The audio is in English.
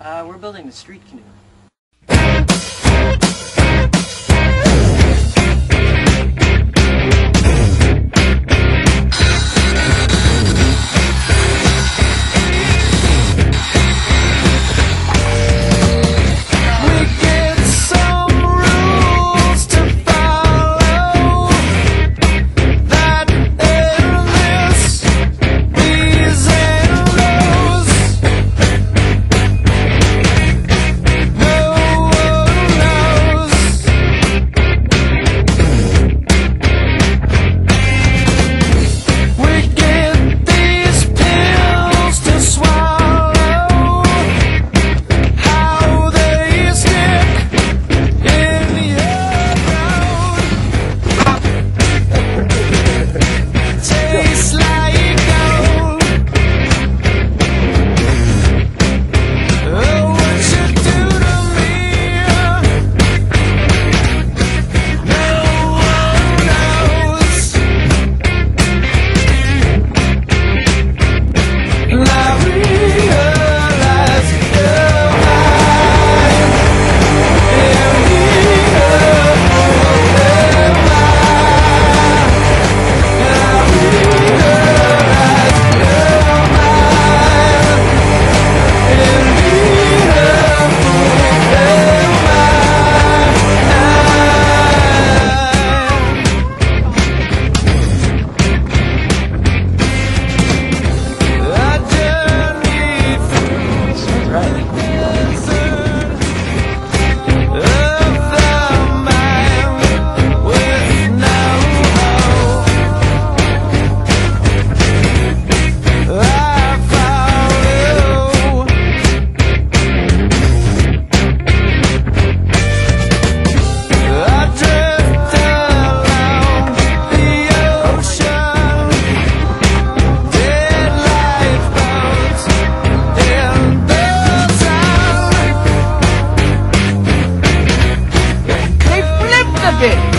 Uh, we're building the street canoe. Bit.